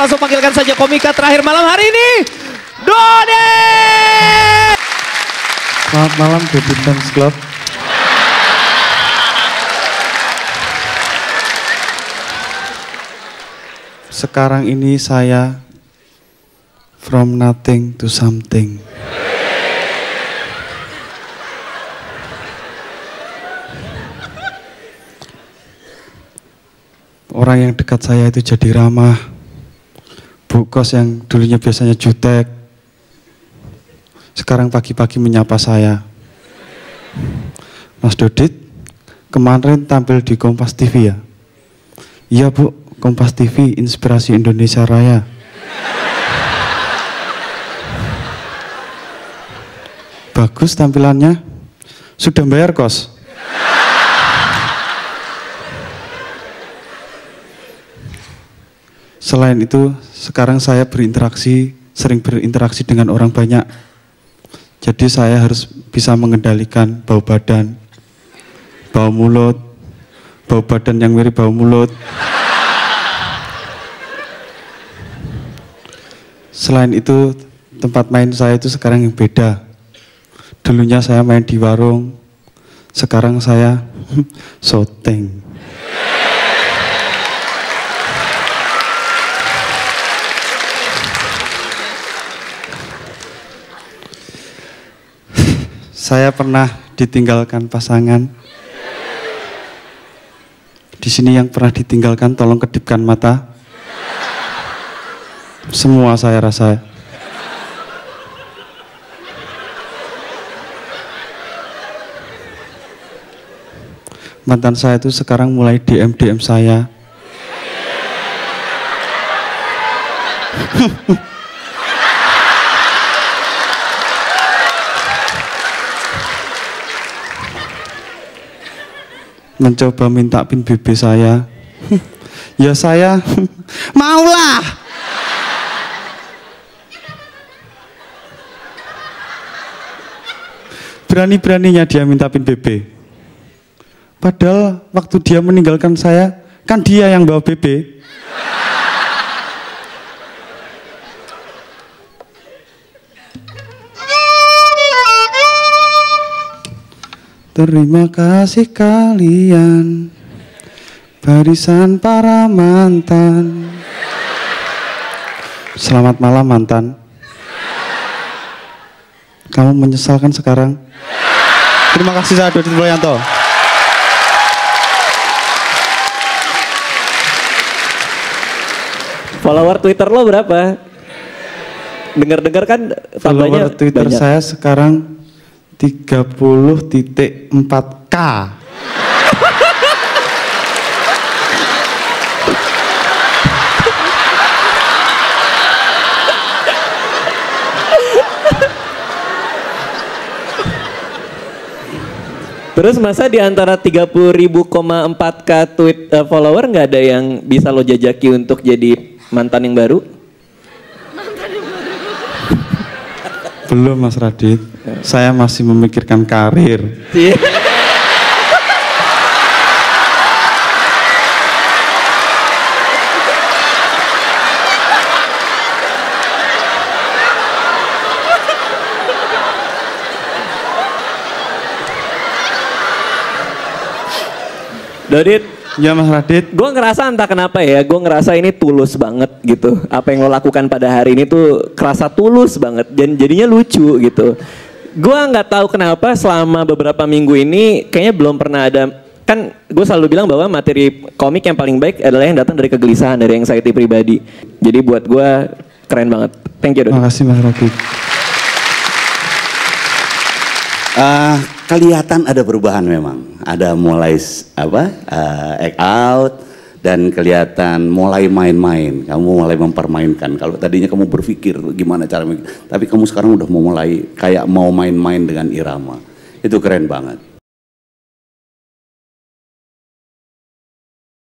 langsung panggilkan saja komika terakhir malam hari ini. Dode! Selamat malam Baby Fans Club. Sekarang ini saya from nothing to something. Orang yang dekat saya itu jadi ramah. Bu kos yang dulunya biasanya jutek, sekarang pagi-pagi menyapa saya. Mas Dodit, kemarin tampil di Kompas TV ya? Iya Bu, Kompas TV Inspirasi Indonesia Raya. Bagus tampilannya. Sudah bayar kos? Selain itu, sekarang saya berinteraksi, sering berinteraksi dengan orang banyak. Jadi saya harus bisa mengendalikan bau badan, bau mulut, bau badan yang mirip bau mulut. Selain itu, tempat main saya itu sekarang yang beda. Dulunya saya main di warung, sekarang saya syuting. Saya pernah ditinggalkan pasangan. Di sini yang pernah ditinggalkan tolong kedipkan mata. Semua saya rasa. Mantan saya itu sekarang mulai DM DM saya. mencoba minta pin BB saya. ya saya maulah. Berani-beraninya dia minta pin BB. Padahal waktu dia meninggalkan saya, kan dia yang bawa BB. Terima kasih kalian Barisan para mantan Selamat malam mantan Kamu menyesalkan sekarang? Terima kasih saya Dodi Mulyanto Follower Twitter lo berapa? Dengar-dengar kan tambahnya Follower Twitter banyak. saya sekarang 30.4K Terus masa di antara 30.000,4k tweet eh, follower nggak ada yang bisa lo jajaki untuk jadi mantan yang baru? Belum Mas Radit Saya masih memikirkan karir Iya. Dodit, Ya Mas Radit gue ngerasa entah kenapa ya, gue ngerasa ini tulus banget gitu. Apa yang lo lakukan pada hari ini tuh kerasa tulus banget dan jadinya lucu gitu. Gue nggak tahu kenapa selama beberapa minggu ini kayaknya belum pernah ada kan gue selalu bilang bahwa materi komik yang paling baik adalah yang datang dari kegelisahan dari anxiety pribadi. Jadi buat gue keren banget. Thank you. Dodit. Makasih Mas Radit Ah, kelihatan ada perubahan memang. Ada mulai apa ah, act out dan kelihatan mulai main-main. Kamu mulai mempermainkan. Kalau tadinya kamu berpikir gimana cara, tapi kamu sekarang udah mau mulai kayak mau main-main dengan irama. Itu keren banget.